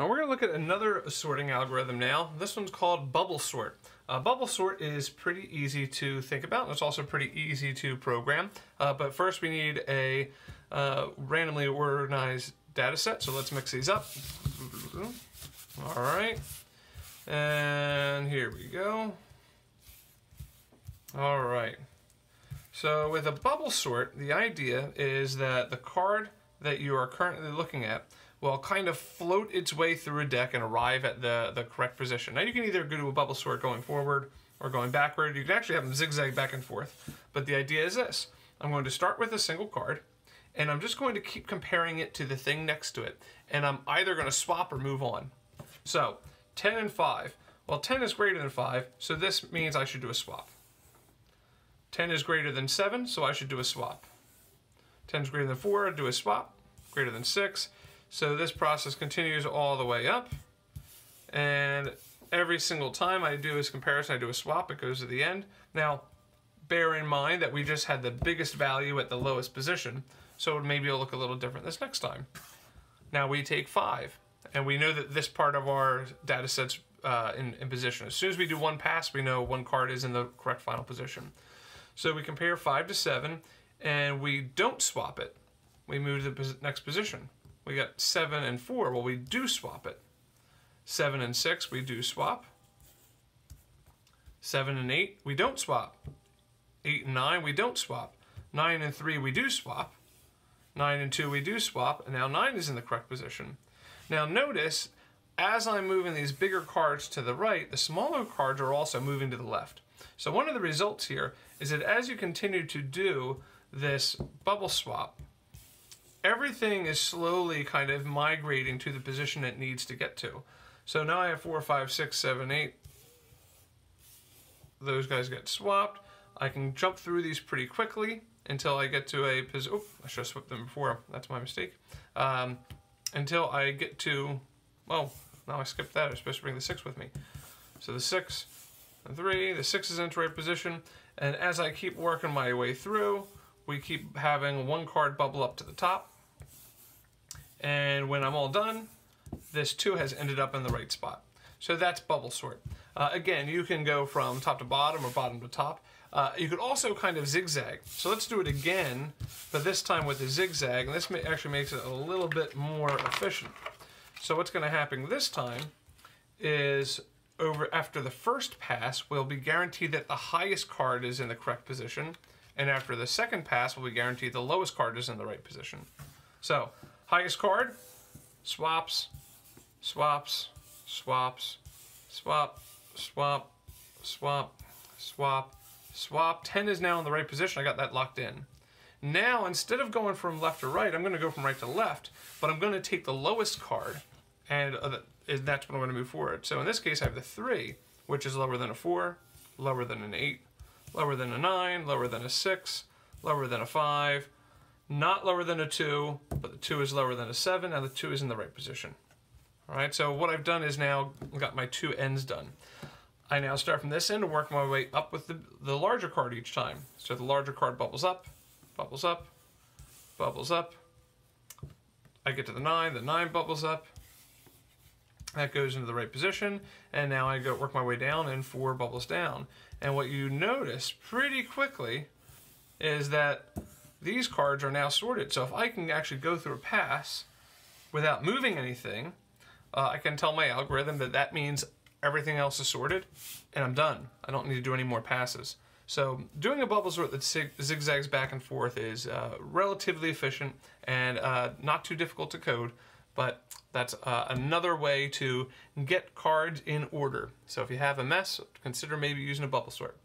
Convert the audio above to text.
Now we're going to look at another sorting algorithm now. This one's called bubble sort. Uh, bubble sort is pretty easy to think about it's also pretty easy to program. Uh, but first we need a uh, randomly organized data set. So let's mix these up. All right. And here we go. All right. So with a bubble sort, the idea is that the card that you are currently looking at will kind of float its way through a deck and arrive at the, the correct position. Now you can either go to a bubble sort going forward or going backward. You can actually have them zigzag back and forth. But the idea is this. I'm going to start with a single card and I'm just going to keep comparing it to the thing next to it. And I'm either going to swap or move on. So 10 and 5. Well, 10 is greater than 5, so this means I should do a swap. 10 is greater than 7, so I should do a swap. 10 is greater than 4, I'd do a swap. Greater than 6. So this process continues all the way up. And every single time I do this comparison, I do a swap, it goes to the end. Now, bear in mind that we just had the biggest value at the lowest position, so maybe it'll look a little different this next time. Now we take 5, and we know that this part of our data set's uh, in, in position. As soon as we do one pass, we know one card is in the correct final position. So we compare 5 to 7, and we don't swap it. We move to the next position. We got 7 and 4. Well, we do swap it. 7 and 6, we do swap. 7 and 8, we don't swap. 8 and 9, we don't swap. 9 and 3, we do swap. 9 and 2, we do swap. And now 9 is in the correct position. Now notice, as I'm moving these bigger cards to the right, the smaller cards are also moving to the left. So one of the results here is that as you continue to do this bubble swap, everything is slowly kind of migrating to the position it needs to get to. So now I have four, five, six, seven, eight. Those guys get swapped. I can jump through these pretty quickly until I get to a position. Oh, I should have swapped them before. That's my mistake. Um, until I get to, well, now I skipped that. I was supposed to bring the six with me. So the six and three, the six is in its right position. And as I keep working my way through, we keep having one card bubble up to the top. And when I'm all done, this two has ended up in the right spot. So that's bubble sort. Uh, again, you can go from top to bottom or bottom to top. Uh, you could also kind of zigzag. So let's do it again, but this time with the zigzag. And this actually makes it a little bit more efficient. So what's going to happen this time is over after the first pass, we'll be guaranteed that the highest card is in the correct position. And after the second pass, we'll be guaranteed the lowest card is in the right position. So highest card, swaps, swaps, swaps, swap, swap, swap, swap, swap. 10 is now in the right position. I got that locked in. Now, instead of going from left to right, I'm going to go from right to left, but I'm going to take the lowest card, and uh, that's what I'm going to move forward. So in this case, I have the 3, which is lower than a 4, lower than an 8, lower than a 9, lower than a 6, lower than a 5, not lower than a 2, but the 2 is lower than a 7, and the 2 is in the right position. All right, so what I've done is now got my two ends done. I now start from this end and work my way up with the, the larger card each time. So the larger card bubbles up, bubbles up, bubbles up. I get to the 9, the 9 bubbles up. That goes into the right position, and now I go work my way down and 4 bubbles down. And what you notice pretty quickly is that these cards are now sorted. So if I can actually go through a pass without moving anything, uh, I can tell my algorithm that that means everything else is sorted and I'm done. I don't need to do any more passes. So doing a bubble sort that zigzags back and forth is uh, relatively efficient and uh, not too difficult to code, but that's uh, another way to get cards in order. So if you have a mess, consider maybe using a bubble sort.